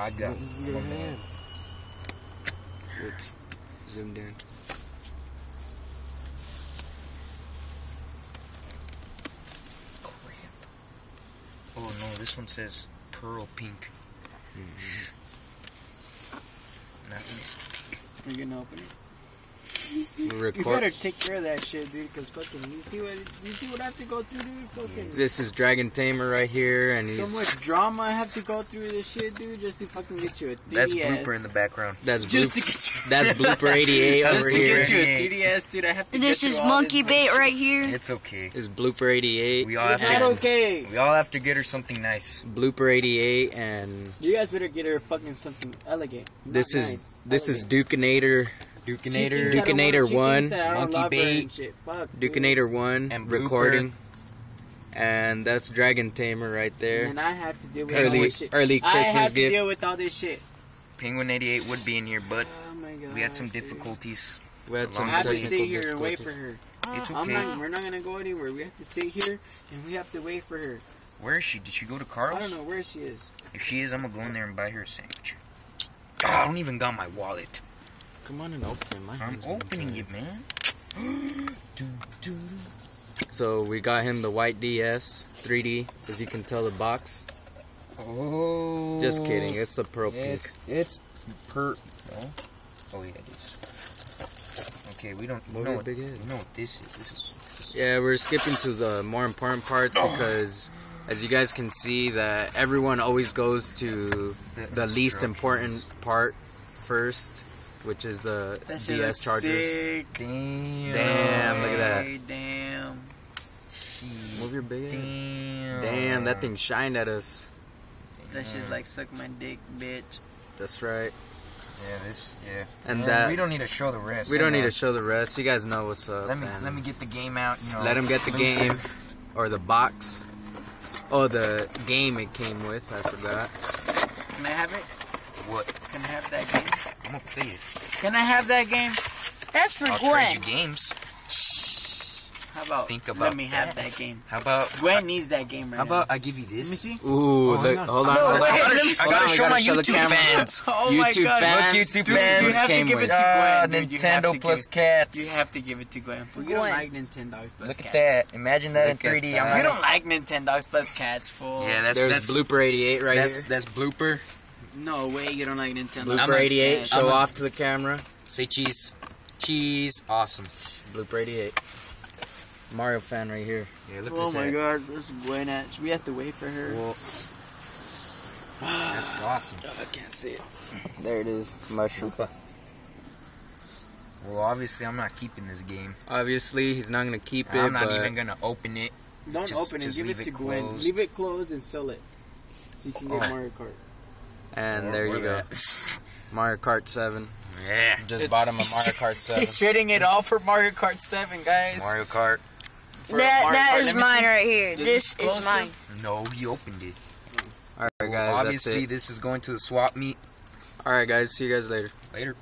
I got Move I'm your hand. Whoops. Zoomed in. Oh no, this one says pearl pink. Mm-hmm. Not least. We're gonna open it. We You better take care of that shit, dude. Cause fucking, you see what you see what I have to go through, dude. Fucking, This is Dragon Tamer right here, and he's so much drama I have to go through this shit, dude, just to fucking get you a 3DS. That's blooper in the background. that's Just to bloop, get you. that's blooper 88 That's just over to get you a here. 3DS, dude. I have to. This get is monkey this bait bullshit. right here. It's okay. It's blooper 88. We all have It's to. not okay. We all have to get her something nice. Blooper 88, and You guys better get her fucking something elegant. not this is nice, this is elegant. Dukinator, She thinks Dukinator. I Dukinator one, thinks that I don't Monkey bait, and shit. Fuck, dude. Dukinator one, And blooper. recording, and that's Dragon Tamer right there. And I have to deal with all Early this shit. early I Christmas have to gift. deal with all this shit. Penguin 88 would be in here, but Oh my god. we had some dude. difficulties. We had I some I have to technical sit here and wait for difficulties. her. It's I'm okay. not, we're not gonna go anywhere. We have to sit here and we have to wait for her. Where is she? Did she go to Carl's? I don't know where she is. If she is, I'm gonna go in there and buy her a sandwich. Oh, I don't even got my wallet. Come on and open it. My I'm opening it, man. do, do. So we got him the white DS 3D, as you can tell the box. Oh. Just kidding, it's the oh, Pearl Pink. It's it's per. No. Oh yeah, it is. Okay, we don't Move know what, big head. we know what this is. This is. This is Yeah, we're skipping to the more important parts because, as you guys can see, that everyone always goes to the least important part first, which is the That DS chargers. sick. Damn. Damn, look at that. Damn. Move your big. Damn. Damn, that thing shined at us. That shit's like suck my dick, bitch. That's right. Yeah, this. Yeah. And Man, that we don't need to show the rest. we don't need to show the rest. You guys know what's up. Let me man. let me get the game out. You know. Let him get the game or the box. Oh, the game it came with. I forgot. Can I have it? What? Can I have that game? I'm gonna play it. Can I have that game? That's for I'll trade you Gwen. games. How about, Think about let about me have that. that game? How about? Gwen needs that game right How now. about I give you this? Let me see. Ooh, Oh, hang look, on. hold on, No, hold wait, on. let me- I gotta on, we show gotta my show YouTube camera. fans. Oh my YouTube god. fans. Look, YouTube this is fans. You have to came give it to Ah, Gwen. dude. You have Nintendo to plus give, cats. You have to give it to Gwen. We don't like Nintendogs plus Look cats. Look at that. Imagine that Look in 3D. that. I'm We don't like Nintendogs plus cats, fool. Yeah, that's There's that's Blooper 88 right that's here. that's blooper. No way you don't like Nintendo. Blooper I'm 88. Show I'm a- off to the camera. Say cheese. Cheese. Awesome. Blooper 88. Mario fan right here. Yeah, look Oh at my that. god, this is Gwen at. We have to wait for her. Well, that's awesome. Oh, I can't see it. There it is. Mushroom. Well, obviously I'm not keeping this game. Obviously, he's not gonna keep it, I'm not but even gonna open it. Don't Just- open it. just Give leave it to it Gwen. closed. Leave it closed and sell it. So you can get Oh. Mario Kart. And Or- there you go. Mario Kart 7. yeah. Just bought him a Mario Kart 7. He's trading it all for Mario Kart 7, guys. Mario Kart. For That Mario that Kart. is Let mine see. right here. Is This is to- mine. No, he opened it. Alright, guys, Obviously, that's it. this is going to the swap meet Alright, guys, see you guys later. later.